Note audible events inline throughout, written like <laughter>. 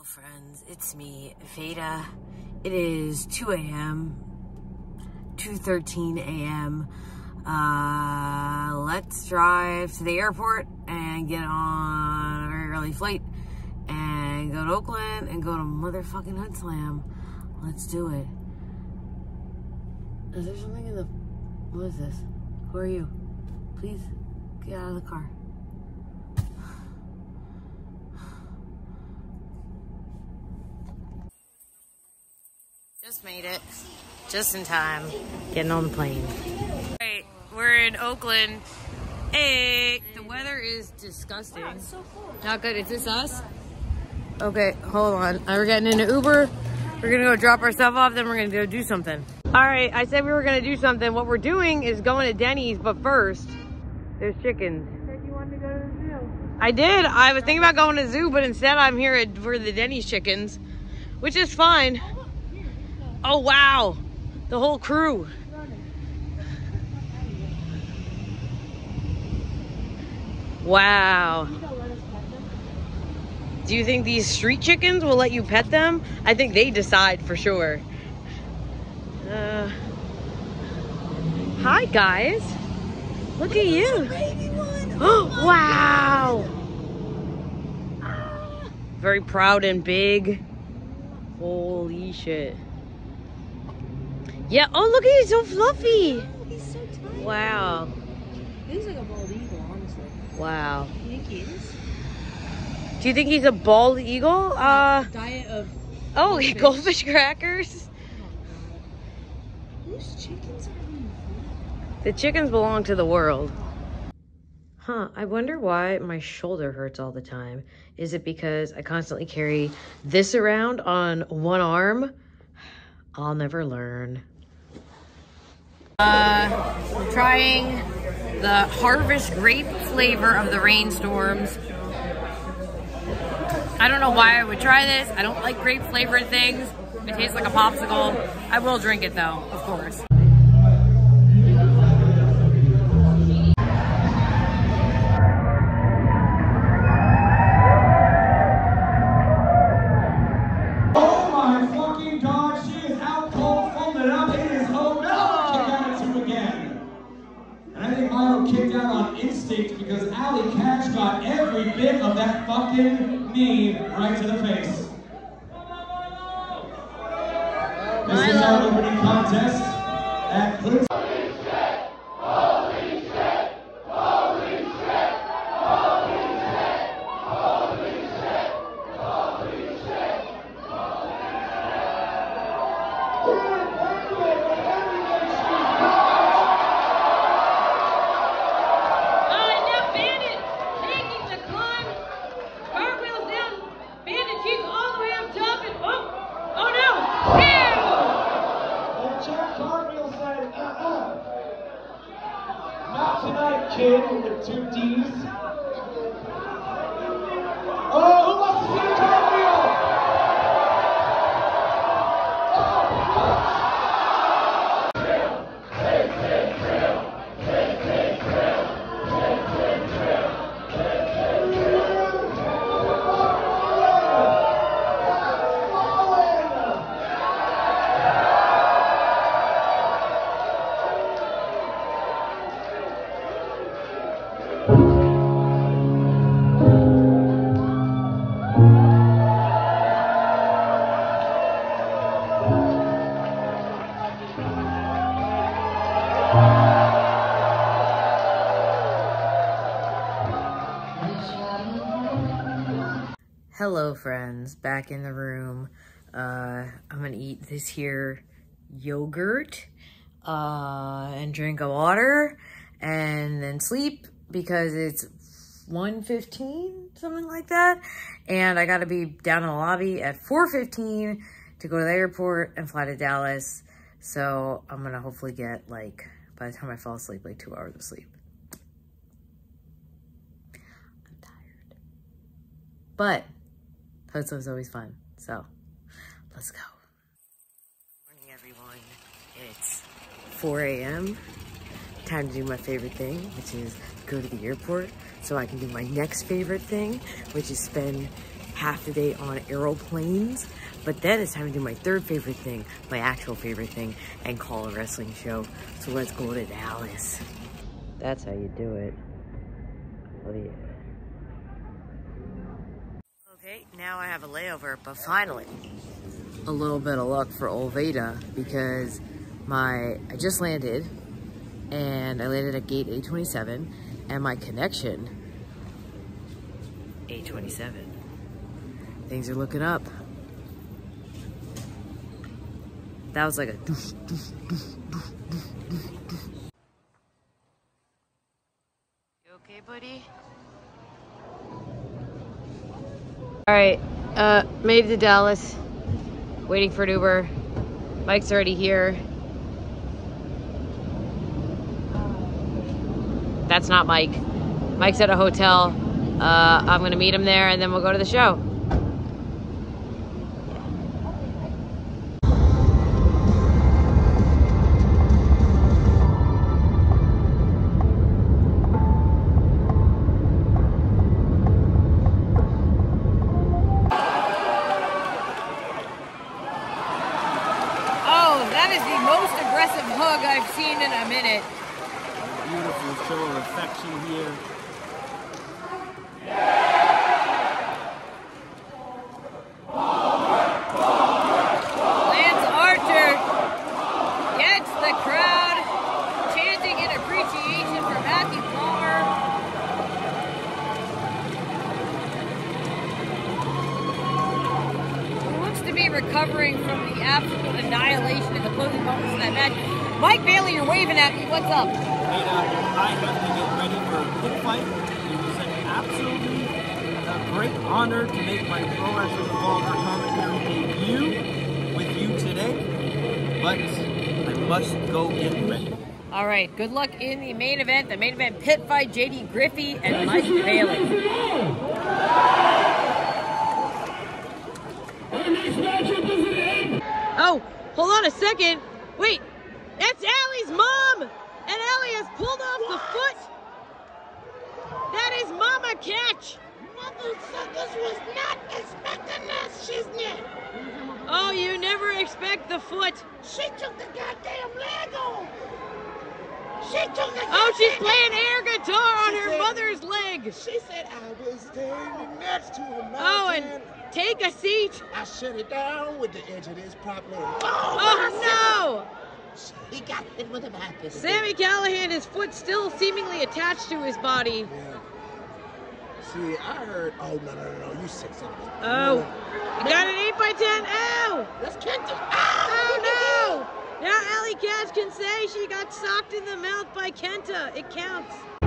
Hello friends, it's me, Veda. It is 2 a.m., 2.13 a.m. Uh, let's drive to the airport and get on a very early flight and go to Oakland and go to motherfucking Hoodslam. Let's do it. Is there something in the... What is this? Who are you? Please, get out of the car. Just made it. Just in time. Getting on the plane. Right, we're in Oakland. Hey, the weather is disgusting. Wow, it's so cool. Not good. Is this us? Okay, hold on. We're getting in an Uber. We're gonna go drop our stuff off, then we're gonna go do something. All right, I said we were gonna do something. What we're doing is going to Denny's, but first, there's chickens. Said you wanted to go to the zoo. I did. I was thinking about going to the zoo, but instead I'm here at, for the Denny's chickens, which is fine. Oh, Oh, wow. The whole crew. Wow. Don't let us pet them. Do you think these street chickens will let you pet them? I think they decide for sure. Uh, hi, guys. Look at you. <gasps> Oh, wow. Very proud and big. Holy shit. Yeah, oh, look at you, so fluffy. Oh, he's so tiny. Wow. He looks like a bald eagle, honestly. Wow. You think he is? Do you think he's a bald eagle? Uh, Diet of. oh, Goldfish. goldfish crackers. Oh, Whose chickens are these? The chickens belong to the world. Huh, I wonder why my shoulder hurts all the time. Is it because I constantly carry this around on one arm? I'll never learn. Uh, trying the harvest grape flavor of the rainstorms. I don't know why I would try this. I don't like grape flavored things. It tastes like a popsicle. I will drink it though, of course. That fucking knee right to the face. This is our opening contest at Hood. Friends. Back in the room. Uh, I'm gonna eat this here yogurt uh, and drink a water and then sleep because it's 1.15, something like that. And I gotta be down in the lobby at 4.15 to go to the airport and fly to Dallas. So I'm gonna hopefully get like, by the time I fall asleep, like two hours of sleep. I'm tired. But Hood is always fun. So let's go. Morning, everyone. It's 4 a.m. Time to do my favorite thing, which is go to the airport so I can do my next favorite thing, which is spend half the day on aeroplanes. But then it's time to do my third favorite thing, my actual favorite thing, and call a wrestling show. So let's go to Dallas. That's how you do it. Oh yeah. Okay, now I have a layover, but finally, a little bit of luck for old Veda because my I just landed and I landed at gate A27 and my connection A27. Things are looking up. That was like a doof, doof, doof, doof, doof, doof. You okay, buddy? All right, uh, made it to Dallas. Waiting for an Uber. Mike's already here. That's not Mike. Mike's at a hotel. Uh, I'm gonna meet him there and then we'll go to the show. I've seen in a minute. beautiful show of affection here. Lance Archer gets the crowd chanting in appreciation for Matthew Palmer. Who looks to be recovering from the absolute annihilation in the closing moments of that match. Mike Bailey, you're waving at me. What's up? Made I have to get ready for a good fight. It was an absolutely uh, great honor to make my Pro Wrestling Revolver commentary debut with you today. But I must go get ready. All right, good luck in the main event. The main event pit fight, JD Griffey and Mike Bailey. Oh, hold on a second. Wait, mom! And Allie has pulled off the foot. That is Mama Katch. Motherfuckers was not expecting this. She's not. Oh, you never expect the foot. She took the goddamn leg off. She took the Oh, she's playing air guitar on her said- mother's leg. She said I was standing next to a mountain. Oh, and take a seat. I shut it down with the edge of this prop leg. Oh, no! He got hit with a bat. this Sami Callihan, his foot still seemingly attached to his body. Yeah. See, I heard. Oh no no no no! You said something. Oh, you got an 8 by 10 Ow! Let's get this. Oh, oh no! Now Allie Katch can say she got socked in the mouth by Kenta. It counts.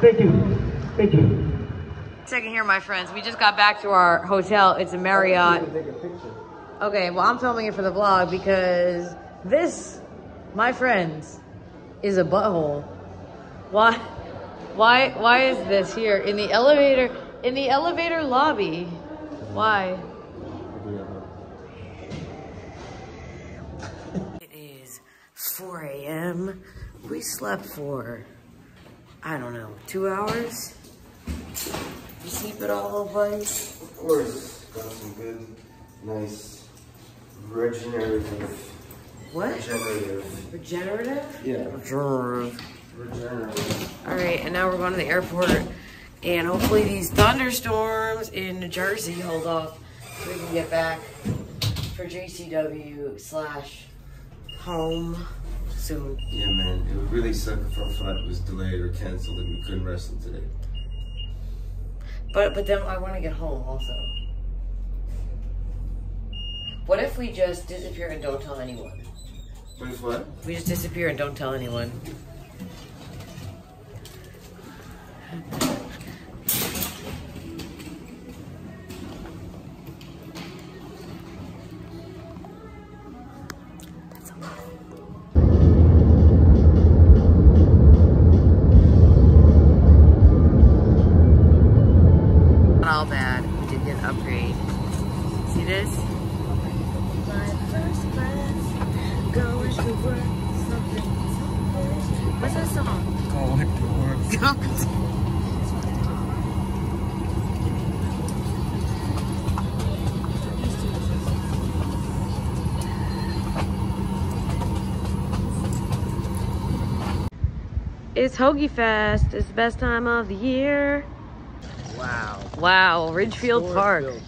Thank you, thank you. Second here, my friends. We just got back to our hotel. It's a Marriott. Okay, well, I'm filming it for the vlog because this, my friends, is a butthole. Why? Why? Why is this here in the elevator? In the elevator lobby? Why? It is 4 a.m. We slept for, I don't know, two hours. You sleep at all, buddy? Of course, got some good, nice, regenerative, What? regenerative, Regenerative? yeah, Regenerative. regenerative. All right, and now we're going to the airport, and hopefully these thunderstorms in New Jersey hold off so we can get back for JCW slash home soon. Yeah, man, it would really suck if our flight was delayed or canceled and we couldn't wrestle today. But but then I want to get home also. What if we just disappear and don't tell anyone? What if what? We just disappear and don't tell anyone. It's Hoagie Fest. It's the best time of the year. Wow. Wow, Ridgefield Park. building.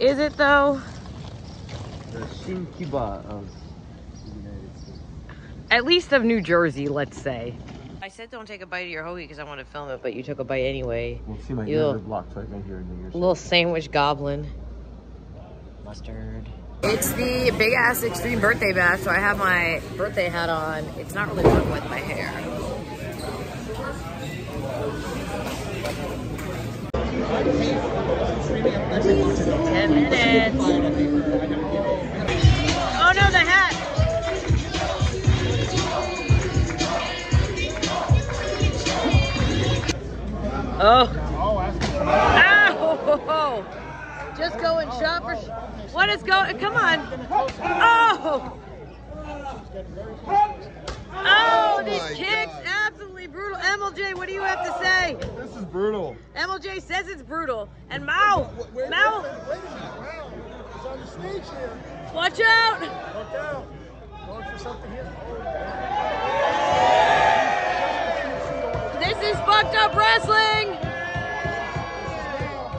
Is it though? The Shinkiba of the United States. At least of New Jersey, let's say. I said don't take a bite of your hoagie because I want to film it, but you took a bite anyway. We'll see my You little- blocked right here in New Year's. Little sandwich goblin. Mustard. It's the big ass extreme birthday bash, so I have my birthday hat on. It's not really working with my hair. Ten minutes. Oh. Ow! Just go and shot for. What is going? Come on! Oh! Oh, oh these kicks absolutely brutal. MLJ, what do you have to say? This is brutal. MLJ says it's brutal. And Mao, Mao, It's on the stage watch out! Watch out. Going for something here. This is fucked up wrestling.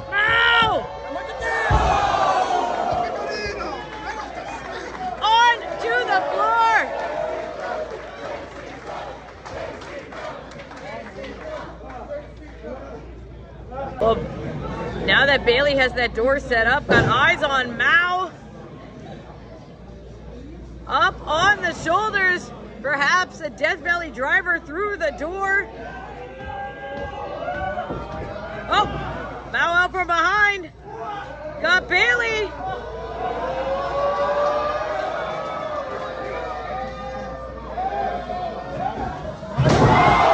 Mao! Look at that. On to the floor. Well, now that Bailey has that door set up, got eyes on Mao. Up on the shoulders, perhaps a Death Valley driver through the door. Oh, Mao out from behind. Got Bailey. Well,